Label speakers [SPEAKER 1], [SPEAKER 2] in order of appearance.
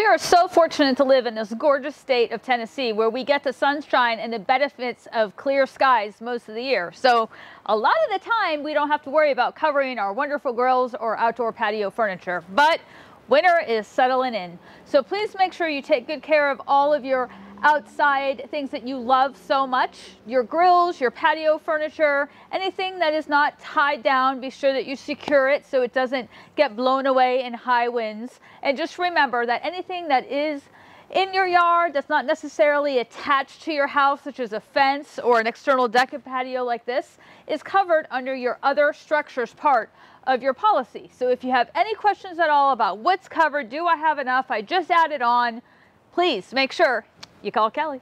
[SPEAKER 1] We are so fortunate to live in this gorgeous state of Tennessee where we get the sunshine and the benefits of clear skies most of the year. So a lot of the time we don't have to worry about covering our wonderful grills or outdoor patio furniture. But winter is settling in. So please make sure you take good care of all of your outside things that you love so much, your grills, your patio furniture, anything that is not tied down, be sure that you secure it so it doesn't get blown away in high winds. And just remember that anything that is in your yard that's not necessarily attached to your house, such as a fence or an external deck and patio like this, is covered under your other structures part of your policy. So if you have any questions at all about what's covered, do I have enough, I just added on, please make sure you call Kelly.